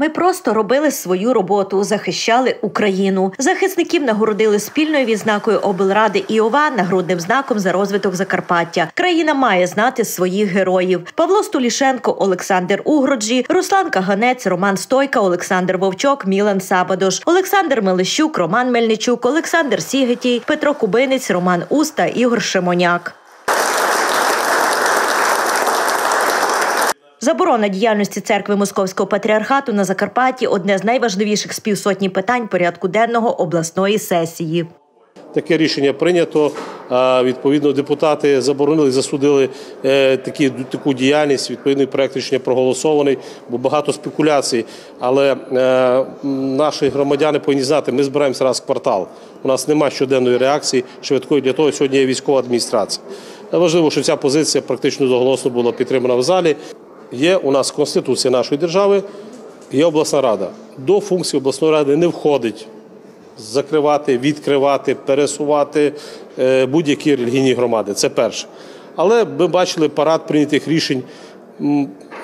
Ми просто робили свою роботу, захищали Україну. Захисників нагородили спільною відзнакою облради і ОВА нагрудним знаком за розвиток Закарпаття. Країна має знати своїх героїв. Павло Стулішенко, Олександр Угроджі, Руслан Каганець, Роман Стойка, Олександр Вовчок, Мілан Сабадош, Олександр Мелещук, Роман Мельничук, Олександр Сігетій, Петро Кубинець, Роман Уста, Ігор Шимоняк. Заборона діяльності церкви Московського патріархату на Закарпатті одне з найважливіших співсотні питань порядку денного обласної сесії. Таке рішення прийнято. Відповідно, депутати заборонили, засудили е, такі таку діяльність. Відповідний проект рішення проголосований, бо багато спекуляцій. Але е, наші громадяни повинні знати, ми збираємося раз в квартал. У нас немає щоденної реакції швидкої для того. Сьогодні є військова адміністрація. Важливо, що ця позиція практично доголосно була підтримана в залі. Є у нас Конституція нашої держави, є обласна рада. До функції обласної ради не входить закривати, відкривати, пересувати е, будь-які релігійні громади. Це перше. Але ми бачили парад прийнятих рішень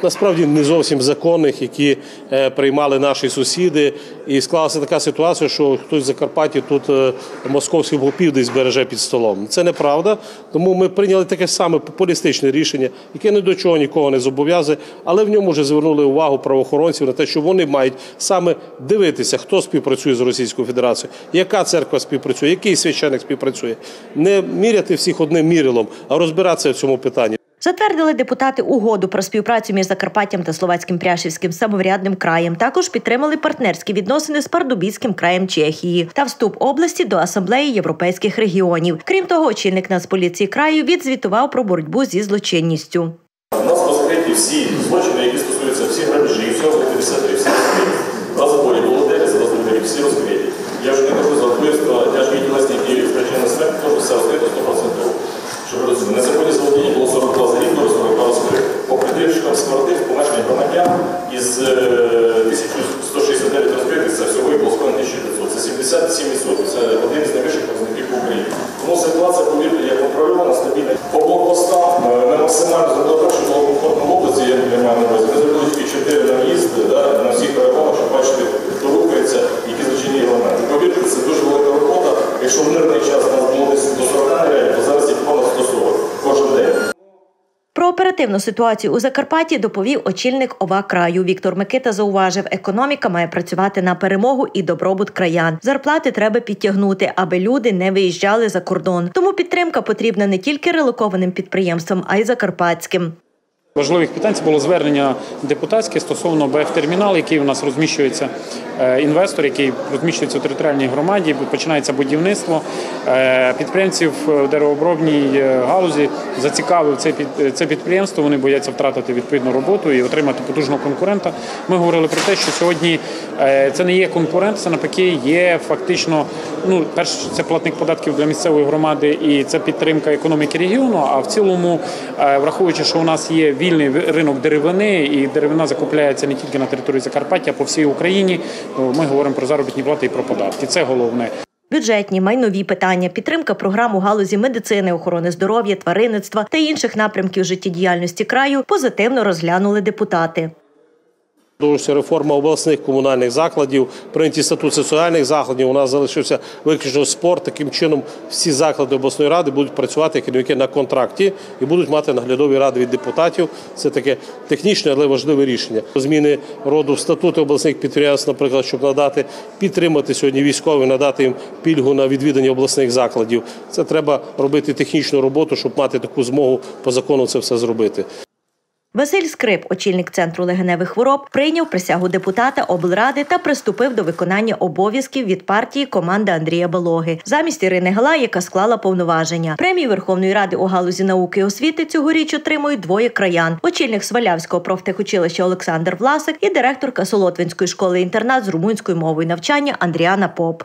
насправді не зовсім законних, які е, приймали наші сусіди. І склалася така ситуація, що хтось в Закарпатті тут е, московських гопів десь береже під столом. Це неправда. Тому ми прийняли таке саме популістичне рішення, яке ні до чого нікого не зобов'язує, але в ньому вже звернули увагу правоохоронців на те, що вони мають саме дивитися, хто співпрацює з Російською Федерацією, яка церква співпрацює, який священик співпрацює. Не міряти всіх одним мірилом, а розбиратися в цьому питанні. Затвердили депутати угоду про співпрацю між Закарпаттям та Словацьким Пряшівським самоврядним краєм. Також підтримали партнерські відносини з Пардубіцьким краєм Чехії та вступ області до асамблеї європейських регіонів. Крім того, очільник Нацполіції краю відзвітував про боротьбу зі злочинністю. У нас розкриті всі злочини, які стосуються всі грабежі, всі розкриті всі. Розбої, володарі, розбої, всі розкриті. Я вже не кажу за вбивство тяжкі тілесні, які спричинили смерть, теж все розкрито 100%. 1500. Це 77%. Це один з найвищих показників Україні. Тому ситуація, повірте, є контрольована, стабільна. По блокпостам ми максимально зробили так, щоб було комфортно в області, оперативну ситуацію у Закарпатті доповів очільник ОВА краю. Віктор Микита зауважив, економіка має працювати на перемогу і добробут краян. Зарплати треба підтягнути, аби люди не виїжджали за кордон. Тому підтримка потрібна не тільки релокованим підприємствам, а й закарпатським. Важливих питань це було звернення депутатське стосовно БФ-термінал, який у нас розміщується е, інвестор, який розміщується у територіальній громаді. Починається будівництво е, підприємців в деревообробній е, галузі. Зацікавив це підприємство. Вони бояться втратити відповідну роботу і отримати потужного конкурента. Ми говорили про те, що сьогодні це не є конкурент, це навпаки є фактично. Ну, перше, це платник податків для місцевої громади і це підтримка економіки регіону. А в цілому, враховуючи, що у нас є вільний ринок деревини, і деревина закупляється не тільки на території Закарпаття, а по всій Україні. Ми говоримо про заробітні плати і про податки. Це головне. Бюджетні майнові питання, підтримка програм у галузі медицини, охорони здоров'я, тваринництва та інших напрямків життєдіяльності краю позитивно розглянули депутати. Продовжується реформа обласних комунальних закладів, прийняті статут соціальних закладів. У нас залишився виключно спорт. Таким чином, всі заклади обласної ради будуть працювати керівники на контракті і будуть мати наглядові ради від депутатів. Це таке технічне, але важливе рішення. Зміни роду в статути обласних підприємств, наприклад, щоб надати підтримати сьогодні військових, надати їм пільгу на відвідання обласних закладів. Це треба робити технічну роботу, щоб мати таку змогу по закону це все зробити. Василь Скрип, очільник центру легеневих хвороб, прийняв присягу депутата облради та приступив до виконання обов'язків від партії команди Андрія Балоги замість Ірини Гала, яка склала повноваження. Премію Верховної Ради у галузі науки і освіти цьогоріч отримують двоє краян: очільник Свалявського профтехучилища Олександр Власик і директорка Солотвинської школи інтернат з румунською мовою навчання Андріана Поп.